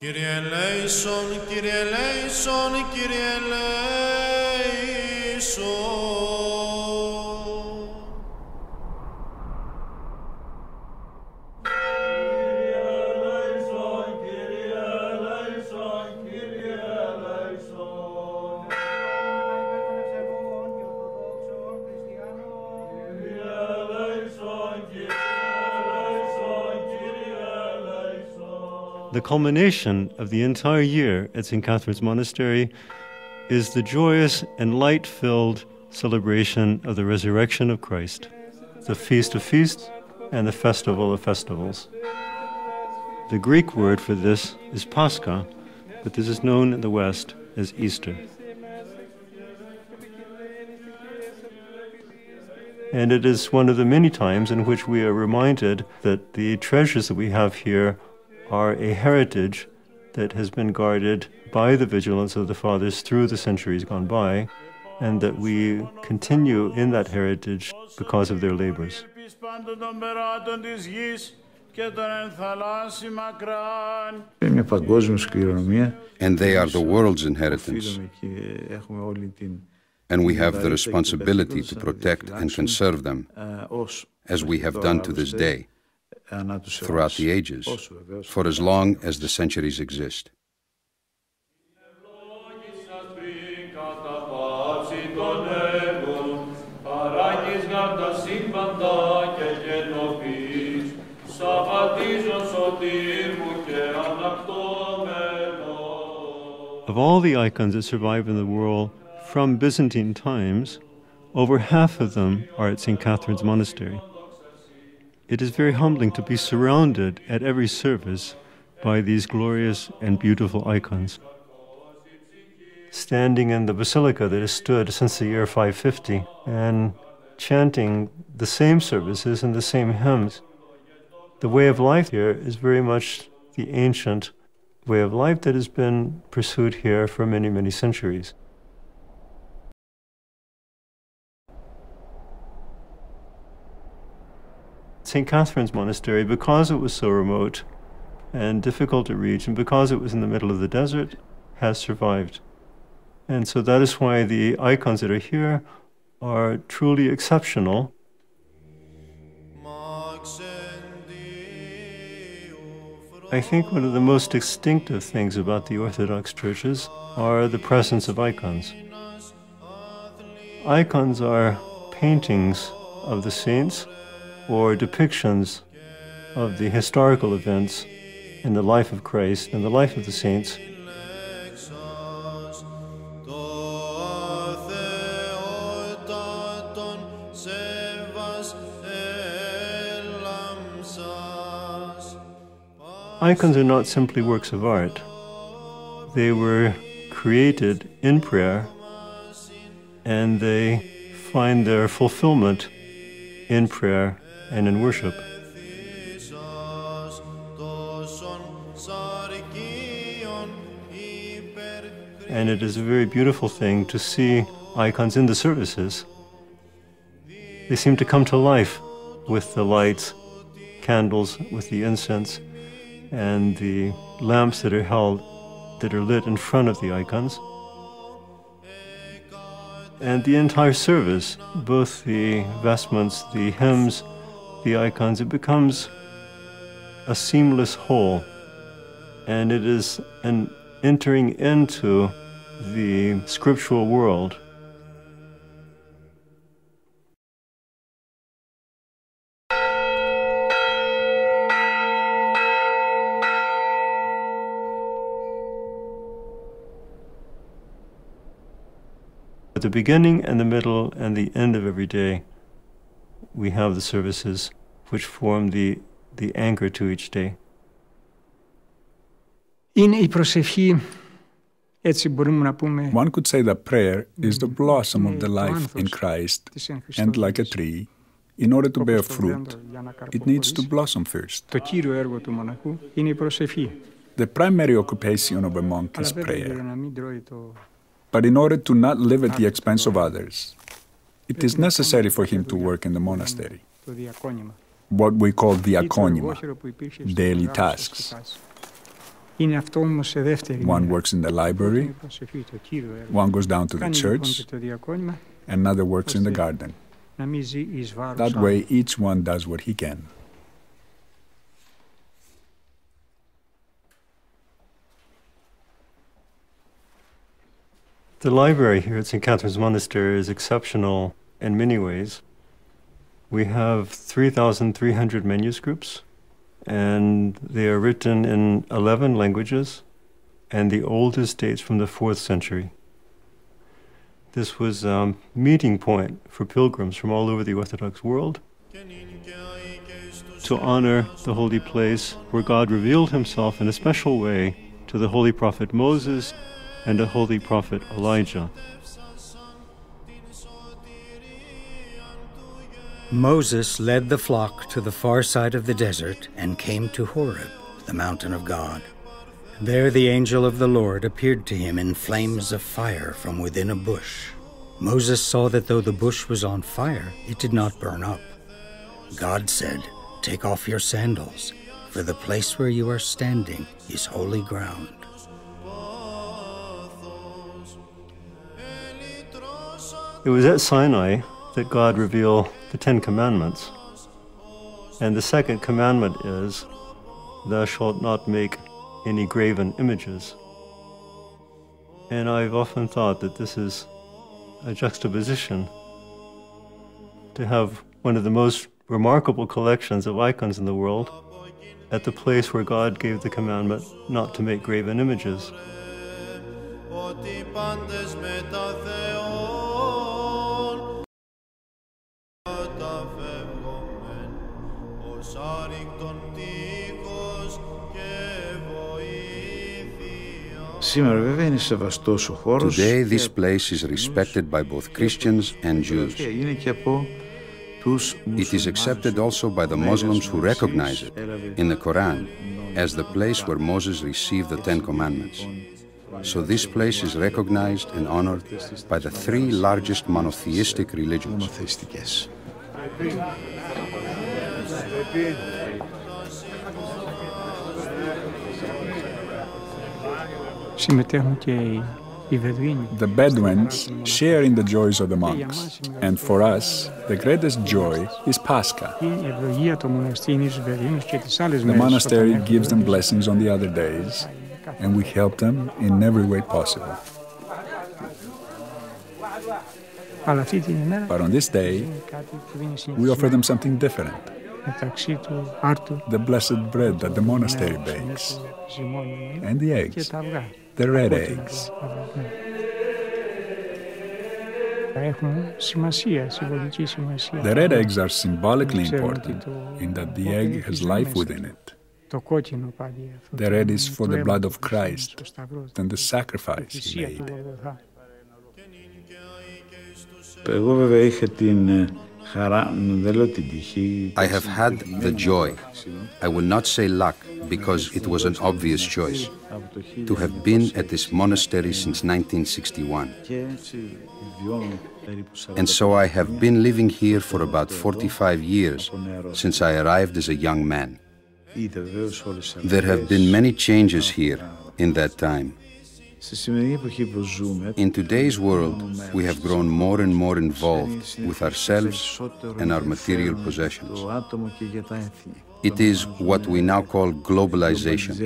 Κύριε Λέησον, Κύριε Λέησον, Κύριε Λέησον. The culmination of the entire year at St. Catherine's Monastery is the joyous and light filled celebration of the resurrection of Christ, the Feast of Feasts and the Festival of Festivals. The Greek word for this is Pascha, but this is known in the West as Easter. And it is one of the many times in which we are reminded that the treasures that we have here are a heritage that has been guarded by the vigilance of the fathers through the centuries gone by, and that we continue in that heritage because of their labors. And they are the world's inheritance. And we have the responsibility to protect and conserve them, as we have done to this day throughout the ages, for as long as the centuries exist. Of all the icons that survive in the world from Byzantine times, over half of them are at St. Catherine's Monastery. It is very humbling to be surrounded at every service by these glorious and beautiful icons. Standing in the basilica that has stood since the year 550 and chanting the same services and the same hymns, the way of life here is very much the ancient way of life that has been pursued here for many, many centuries. St. Catherine's Monastery, because it was so remote and difficult to reach, and because it was in the middle of the desert, has survived. And so that is why the icons that are here are truly exceptional I think one of the most distinctive things about the Orthodox churches are the presence of icons. Icons are paintings of the saints or depictions of the historical events in the life of Christ and the life of the saints. Icons are not simply works of art. They were created in prayer and they find their fulfillment in prayer and in worship. And it is a very beautiful thing to see icons in the services. They seem to come to life with the lights, candles, with the incense, and the lamps that are held, that are lit in front of the icons. And the entire service, both the vestments, the hymns, the icons, it becomes a seamless whole. And it is an entering into the scriptural world. At the beginning and the middle and the end of every day, we have the services which form the, the anchor to each day. One could say that prayer is the blossom of the life in Christ, and like a tree, in order to bear fruit, it needs to blossom first. The primary occupation of a monk is prayer. But in order to not live at the expense of others, it is necessary for him to work in the monastery, what we call the akonima, daily tasks. One works in the library, one goes down to the church, another works in the garden. That way, each one does what he can. The library here at St. Catherine's Monastery is exceptional in many ways. We have 3,300 manuscripts, and they are written in 11 languages, and the oldest dates from the 4th century. This was a meeting point for pilgrims from all over the Orthodox world to honor the holy place where God revealed himself in a special way to the holy prophet Moses and the holy prophet Elijah. Moses led the flock to the far side of the desert and came to Horeb, the mountain of God. There the angel of the Lord appeared to him in flames of fire from within a bush. Moses saw that though the bush was on fire, it did not burn up. God said, Take off your sandals, for the place where you are standing is holy ground. It was at Sinai that God revealed the Ten Commandments. And the second commandment is, Thou shalt not make any graven images. And I've often thought that this is a juxtaposition to have one of the most remarkable collections of icons in the world at the place where God gave the commandment not to make graven images. Today this place is respected by both Christians and Jews. It is accepted also by the Muslims who recognize it in the Quran as the place where Moses received the Ten Commandments. So this place is recognized and honored by the three largest monotheistic religions. The Bedouins share in the joys of the monks, and for us, the greatest joy is Pascha. The monastery gives them blessings on the other days, and we help them in every way possible. But on this day, we offer them something different the blessed bread that the monastery bakes, and the eggs, the red eggs. The red eggs are symbolically important in that the egg has life within it. The red is for the blood of Christ and the sacrifice he made. I have had the joy, I will not say luck, because it was an obvious choice, to have been at this monastery since 1961. And so I have been living here for about 45 years, since I arrived as a young man. There have been many changes here in that time. In today's world, we have grown more and more involved with ourselves and our material possessions. It is what we now call globalization.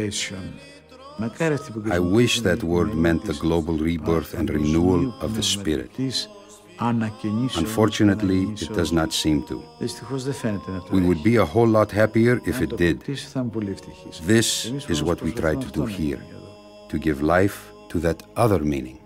I wish that word meant the global rebirth and renewal of the spirit. Unfortunately, it does not seem to. We would be a whole lot happier if it did. This is what we try to do here to give life to that other meaning.